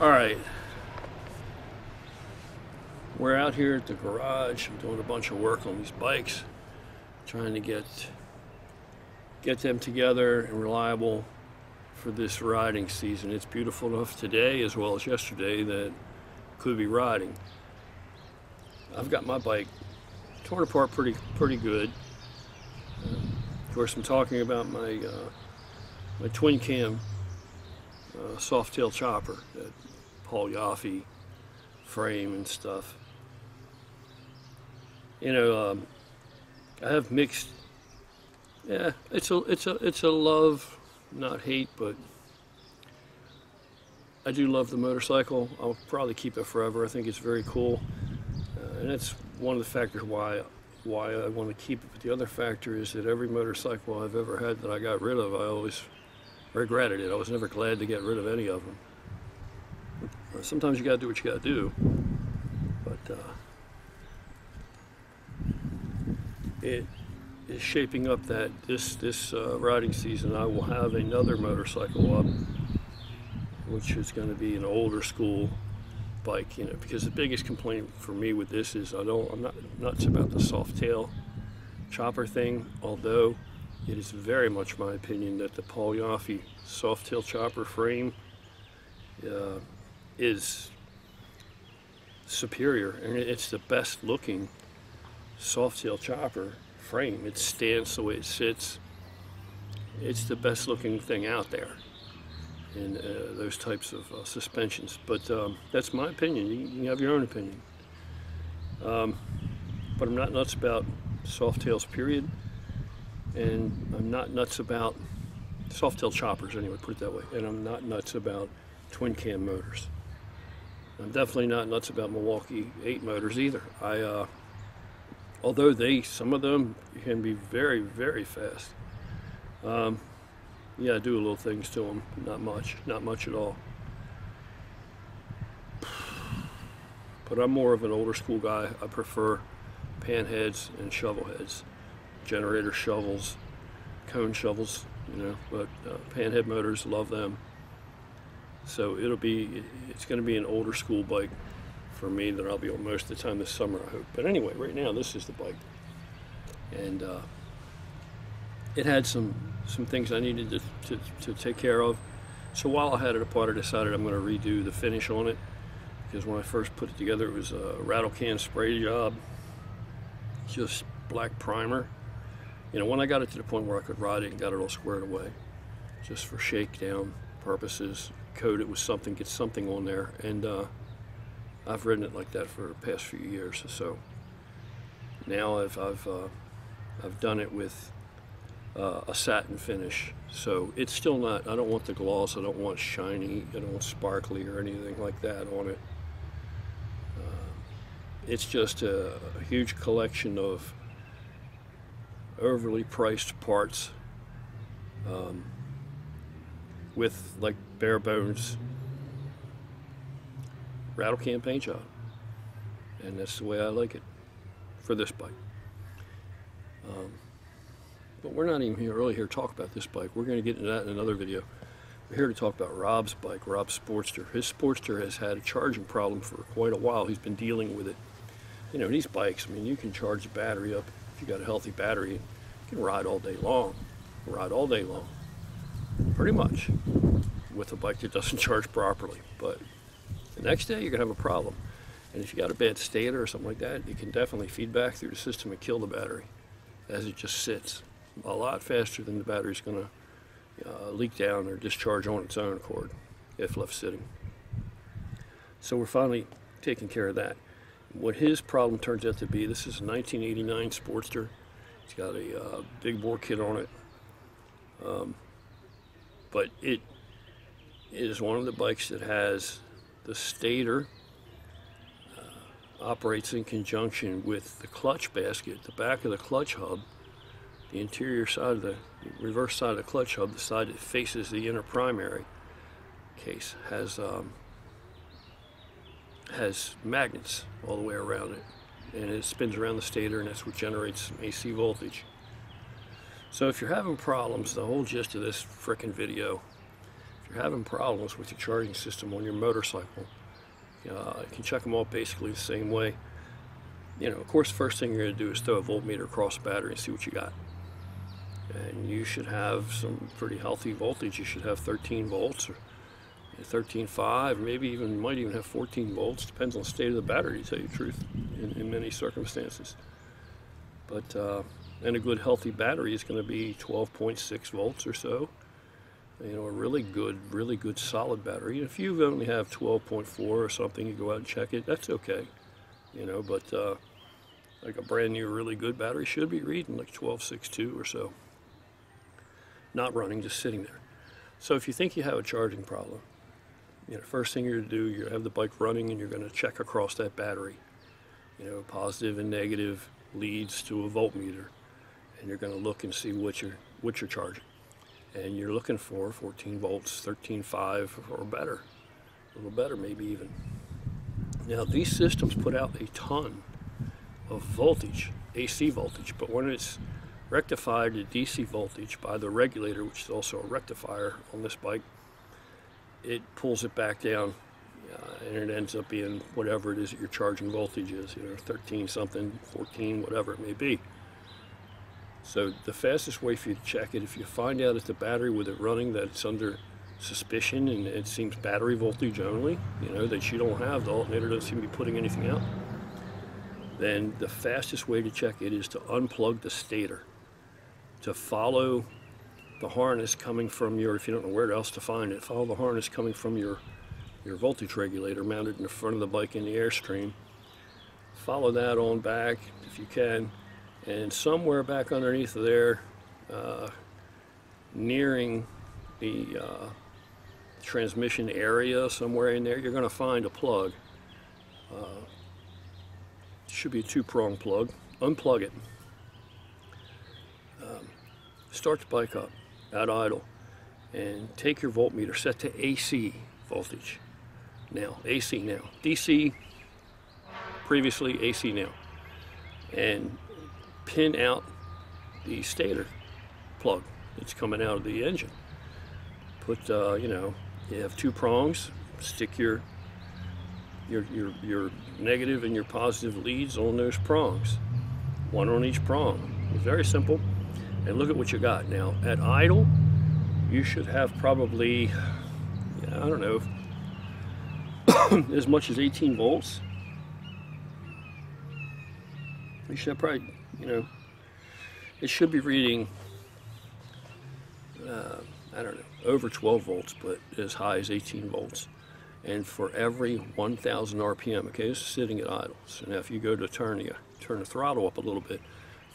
All right. We're out here at the garage. I'm doing a bunch of work on these bikes, trying to get get them together and reliable for this riding season. It's beautiful enough today as well as yesterday that could be riding. I've got my bike torn apart pretty pretty good. Uh, of course, I'm talking about my uh, my twin cam uh, Softail chopper that Paul Yaffe frame and stuff. You know, um, I have mixed. Yeah, it's a it's a it's a love, not hate, but I do love the motorcycle. I'll probably keep it forever. I think it's very cool, uh, and that's one of the factors why why I want to keep it. But the other factor is that every motorcycle I've ever had that I got rid of, I always regretted it. I was never glad to get rid of any of them. Sometimes you got to do what you got to do, but uh, it is shaping up that this this uh, riding season I will have another motorcycle up, which is going to be an older school bike. You know, because the biggest complaint for me with this is I don't I'm not nuts about the soft tail chopper thing, although it is very much my opinion that the Paul Yaffe soft tail chopper frame uh, is superior and it's the best looking Softail chopper frame. It stands the way it sits. It's the best looking thing out there in uh, those types of uh, suspensions. But um, that's my opinion. You, you, have your own opinion. Um, but I'm not nuts about Softails, period. And I'm not nuts about Softail choppers, anyway, put it that way. And I'm not nuts about twin cam motors. I'm definitely not nuts about Milwaukee 8 motors either. I, uh, although they, some of them can be very, very fast. Um, yeah, I do a little things to them, not much, not much at all. But I'm more of an older school guy. I prefer pan heads and shovel heads, generator shovels, cone shovels, you know, but uh, pan head motors, love them. So it'll be, it's going to be an older school bike for me that I'll be on most of the time this summer, I hope. But anyway, right now, this is the bike. And uh, it had some, some things I needed to, to, to take care of. So while I had it apart, I decided I'm going to redo the finish on it. Because when I first put it together, it was a rattle can spray job. Just black primer. You know, when I got it to the point where I could ride it and got it all squared away, just for shakedown purposes, coat it with something, get something on there. And uh, I've ridden it like that for the past few years. So now I've, I've, uh, I've done it with uh, a satin finish. So it's still not, I don't want the gloss, I don't want shiny, I don't want sparkly or anything like that on it. Uh, it's just a, a huge collection of overly priced parts um, with like bare bones rattle can paint job and that's the way I like it for this bike. Um, but we're not even here, really here to talk about this bike. We're going to get into that in another video. We're here to talk about Rob's bike Rob's Sportster. His Sportster has had a charging problem for quite a while. He's been dealing with it. You know these bikes I mean you can charge the battery up. If you got a healthy battery, you can ride all day long. Ride all day long, pretty much, with a bike that doesn't charge properly. But the next day you're gonna have a problem. And if you got a bad stator or something like that, it can definitely feed back through the system and kill the battery as it just sits a lot faster than the battery's gonna uh, leak down or discharge on its own accord if left sitting. So we're finally taking care of that what his problem turns out to be, this is a 1989 Sportster. It's got a uh, big bore kit on it. Um, but it is one of the bikes that has the stator uh, operates in conjunction with the clutch basket, the back of the clutch hub, the interior side of the reverse side of the clutch hub, the side that faces the inner primary case, has um, has magnets all the way around it and it spins around the stator and that's what generates AC voltage. So if you're having problems, the whole gist of this frickin' video, if you're having problems with your charging system on your motorcycle, uh, you can check them all basically the same way. You know, of course, first thing you're going to do is throw a voltmeter across the battery and see what you got. And you should have some pretty healthy voltage. You should have 13 volts or 13.5, maybe even might even have 14 volts. Depends on the state of the battery, to tell you the truth, in, in many circumstances. But uh, and a good healthy battery is going to be 12.6 volts or so. You know, a really good, really good solid battery. If you only have 12.4 or something, you go out and check it. That's okay. You know, but uh, like a brand new, really good battery should be reading like 12.62 or so. Not running, just sitting there. So if you think you have a charging problem, you know, first thing you're going to do, you have the bike running and you're going to check across that battery. You know, positive and negative leads to a voltmeter. And you're going to look and see what you're, what you're charging. And you're looking for 14 volts, 13.5 or better. A little better maybe even. Now these systems put out a ton of voltage, AC voltage, but when it's rectified to DC voltage by the regulator, which is also a rectifier on this bike, it pulls it back down uh, and it ends up being whatever it is that your charging voltage is, you know, 13 something, 14, whatever it may be. So the fastest way for you to check it, if you find out at the battery with it running that it's under suspicion and it seems battery voltage only, you know, that you don't have, the alternator doesn't seem to be putting anything out, then the fastest way to check it is to unplug the stator, to follow the harness coming from your, if you don't know where else to find it, follow the harness coming from your, your voltage regulator mounted in the front of the bike in the airstream. Follow that on back if you can, and somewhere back underneath there, uh, nearing the uh, transmission area, somewhere in there, you're going to find a plug. Uh, should be a two-prong plug. Unplug it. Um, start the bike up at idle and take your voltmeter set to AC voltage now AC now DC previously AC now and pin out the stator plug that's coming out of the engine. Put uh, you know you have two prongs stick your your, your your negative and your positive leads on those prongs. One on each prong. It's very simple. And look at what you got. Now at idle you should have probably yeah, I don't know as much as 18 volts. You should probably you know it should be reading uh, I don't know over 12 volts but as high as 18 volts and for every 1000 RPM okay this is sitting at idle so now if you go to turn you turn the throttle up a little bit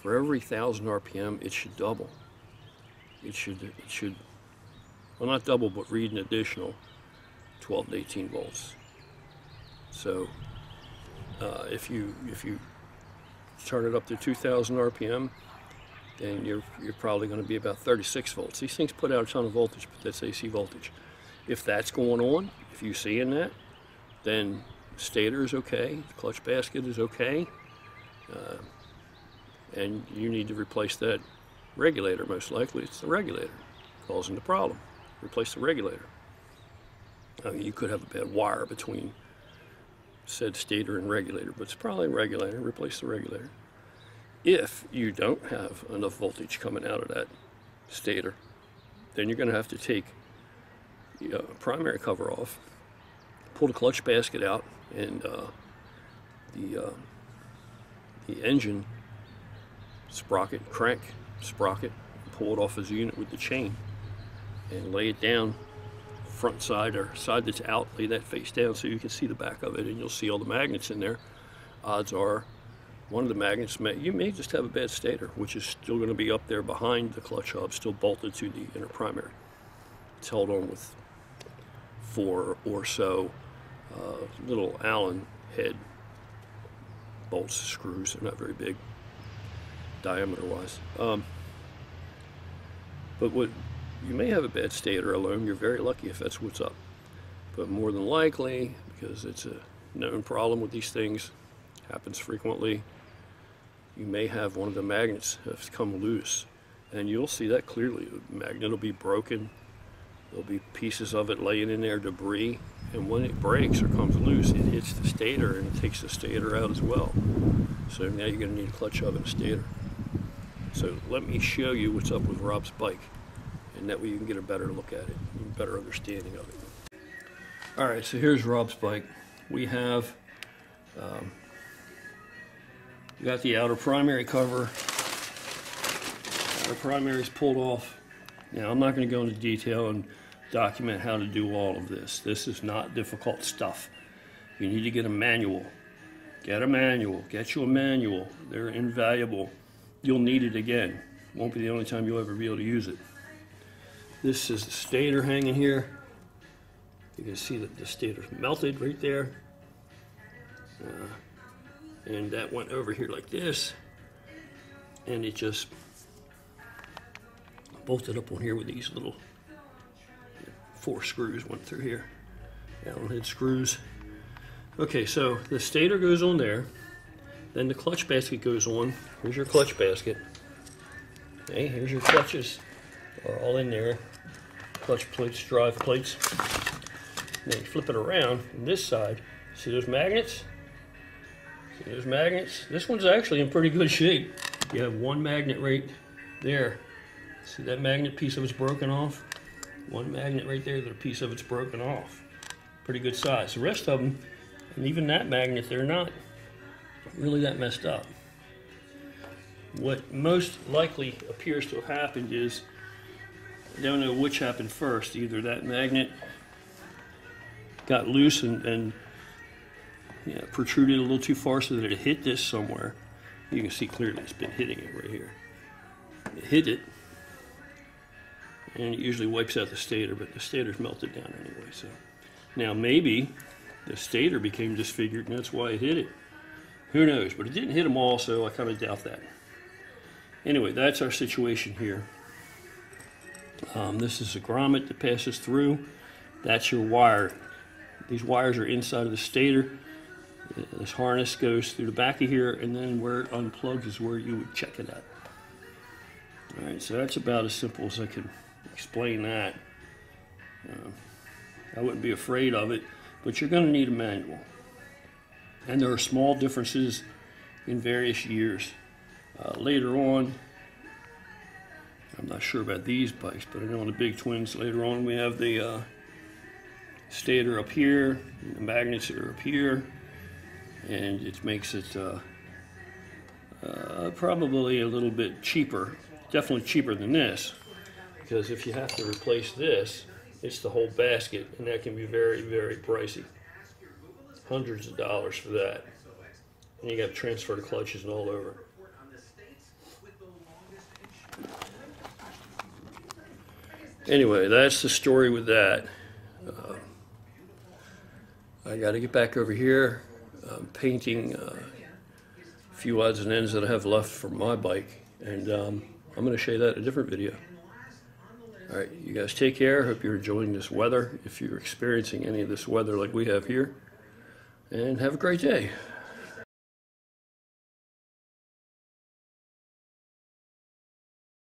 for every 1000 RPM, it should double. It should, it should, well not double, but read an additional 12 to 18 volts. So uh, if you if you turn it up to 2,000 RPM, then you're you're probably going to be about 36 volts. These things put out a ton of voltage, but that's AC voltage. If that's going on, if you see in that, then stator is okay, the clutch basket is okay. Uh, and you need to replace that regulator most likely it's the regulator causing the problem replace the regulator I mean, you could have a bad wire between said stator and regulator but it's probably regulator replace the regulator. If you don't have enough voltage coming out of that stator then you're going to have to take the uh, primary cover off pull the clutch basket out and uh, the uh, the engine sprocket, crank sprocket, pull it off as a unit with the chain and lay it down front side or side that's out, lay that face down so you can see the back of it and you'll see all the magnets in there. Odds are one of the magnets, may, you may just have a bad stator, which is still going to be up there behind the clutch hub, still bolted to the inner primary. It's held on with four or so uh, little Allen head bolts, screws, they're not very big diameter wise. Um, but what you may have a bad stator alone, you're very lucky if that's what's up. But more than likely, because it's a known problem with these things, happens frequently, you may have one of the magnets have come loose. And you'll see that clearly. The magnet will be broken. There'll be pieces of it laying in there, debris, and when it breaks or comes loose, it hits the stator and it takes the stator out as well. So now you're going to need a clutch hub and stator. So let me show you what's up with Rob's bike, and that way you can get a better look at it, a better understanding of it. All right, so here's Rob's bike. We have um, got the outer primary cover. The primary is pulled off. Now I'm not going to go into detail and document how to do all of this. This is not difficult stuff. You need to get a manual. Get a manual. Get you a manual. They're invaluable. You'll need it again. Won't be the only time you'll ever be able to use it. This is the stator hanging here. You can see that the stator's melted right there. Uh, and that went over here like this. And it just bolted up on here with these little four screws went through here. Allen head screws. Okay so the stator goes on there. Then the clutch basket goes on. Here's your clutch basket. Okay here's your clutches are all in there clutch plates drive plates then you flip it around on this side see those magnets See those magnets? This one's actually in pretty good shape. You have one magnet right there. See that magnet piece of it's broken off? One magnet right there, the piece of it's broken off. Pretty good size. The rest of them, and even that magnet, they're not really that messed up. What most likely appears to have happened is, I don't know which happened first. Either that magnet got loose and, and yeah, protruded a little too far so that it hit this somewhere. You can see clearly it's been hitting it right here. It hit it, and it usually wipes out the stator, but the stator's melted down anyway. So now maybe the stator became disfigured, and that's why it hit it. Who knows? But it didn't hit them all, so I kind of doubt that. Anyway, that's our situation here. Um, this is a grommet that passes through. That's your wire. These wires are inside of the stator. This harness goes through the back of here, and then where it unplugs is where you would check it at. All right, so that's about as simple as I can explain that. Uh, I wouldn't be afraid of it, but you're going to need a manual. And there are small differences in various years. Uh, later on, I'm not sure about these bikes, but I know on the big twins later on we have the uh, stator up here, the magnets are up here, and it makes it uh, uh, probably a little bit cheaper, definitely cheaper than this, because if you have to replace this, it's the whole basket, and that can be very, very pricey. Hundreds of dollars for that. And you got to transfer the clutches and all over. Anyway, that's the story with that. Uh, I got to get back over here um, painting uh, a few odds and ends that I have left for my bike. And um, I'm going to show you that in a different video. All right, you guys take care. Hope you're enjoying this weather. If you're experiencing any of this weather like we have here. And have a great day.